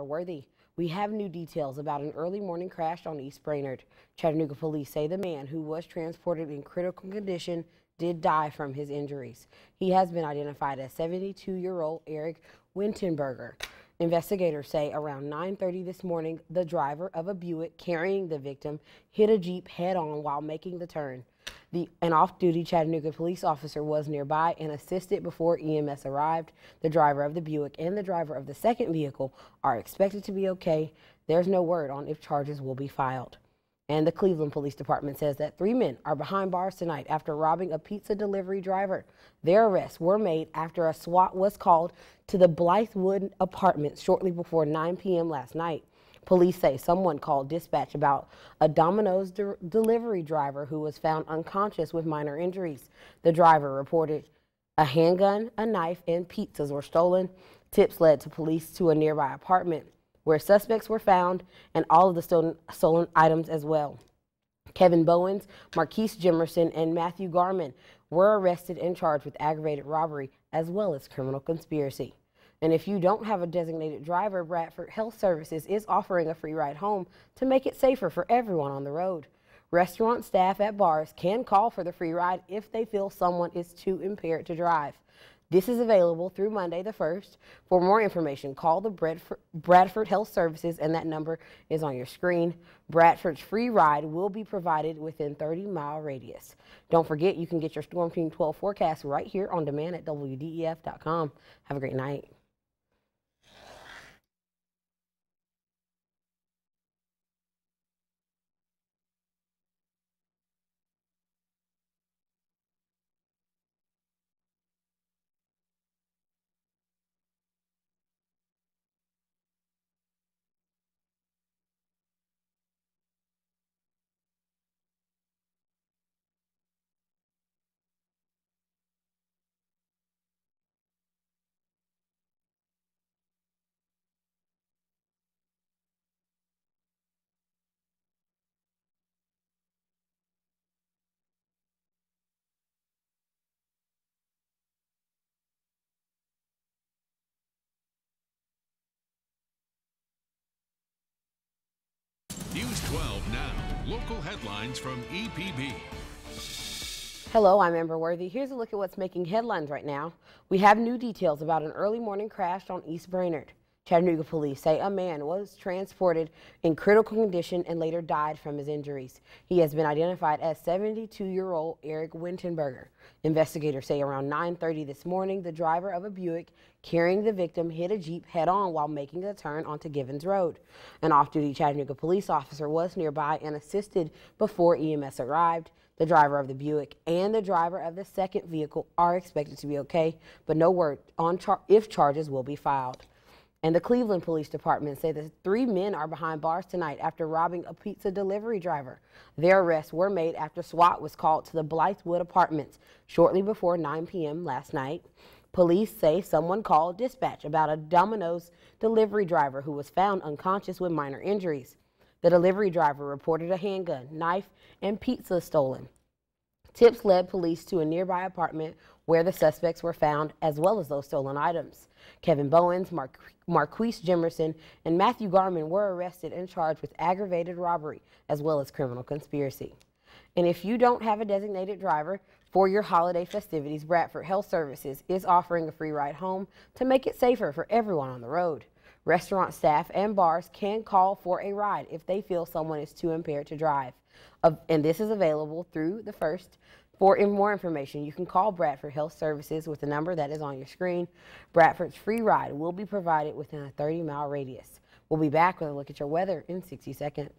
Worthy. We have new details about an early morning crash on East Brainerd. Chattanooga police say the man who was transported in critical condition did die from his injuries. He has been identified as 72-year-old Eric Wintenberger. Investigators say around 9.30 this morning, the driver of a Buick carrying the victim hit a Jeep head on while making the turn. The, an off-duty Chattanooga police officer was nearby and assisted before EMS arrived. The driver of the Buick and the driver of the second vehicle are expected to be okay. There's no word on if charges will be filed. And the Cleveland Police Department says that three men are behind bars tonight after robbing a pizza delivery driver. Their arrests were made after a SWAT was called to the Blythewood apartment shortly before 9 p.m. last night. Police say someone called dispatch about a Domino's de delivery driver who was found unconscious with minor injuries. The driver reported a handgun, a knife, and pizzas were stolen. Tips led to police to a nearby apartment where suspects were found and all of the stolen, stolen items as well. Kevin Bowens, Marquise Jimerson, and Matthew Garman were arrested and charged with aggravated robbery as well as criminal conspiracy. And if you don't have a designated driver, Bradford Health Services is offering a free ride home to make it safer for everyone on the road. Restaurant staff at bars can call for the free ride if they feel someone is too impaired to drive. This is available through Monday the 1st. For more information, call the Bradford, Bradford Health Services and that number is on your screen. Bradford's free ride will be provided within 30 mile radius. Don't forget you can get your Storm Team 12 forecast right here on demand at WDEF.com. Have a great night. 12 now. Local headlines from EPB. Hello, I'm Amber Worthy. Here's a look at what's making headlines right now. We have new details about an early morning crash on East Brainerd. Chattanooga police say a man was transported in critical condition and later died from his injuries. He has been identified as 72-year-old Eric Wintenberger. Investigators say around 9.30 this morning, the driver of a Buick carrying the victim hit a Jeep head-on while making a turn onto Givens Road. An off-duty Chattanooga police officer was nearby and assisted before EMS arrived. The driver of the Buick and the driver of the second vehicle are expected to be okay, but no word on char if charges will be filed. And the Cleveland Police Department say that three men are behind bars tonight after robbing a pizza delivery driver. Their arrests were made after SWAT was called to the Blythewood apartments shortly before 9 p.m. last night. Police say someone called dispatch about a Domino's delivery driver who was found unconscious with minor injuries. The delivery driver reported a handgun, knife, and pizza stolen. Tips led police to a nearby apartment where the suspects were found, as well as those stolen items. Kevin Bowens, Mar Marquise Jimerson, and Matthew Garman were arrested and charged with aggravated robbery, as well as criminal conspiracy. And if you don't have a designated driver for your holiday festivities, Bradford Health Services is offering a free ride home to make it safer for everyone on the road. Restaurant staff and bars can call for a ride if they feel someone is too impaired to drive. Uh, and this is available through the first. For more information, you can call Bradford Health Services with the number that is on your screen. Bradford's free ride will be provided within a 30 mile radius. We'll be back with a look at your weather in 60 seconds.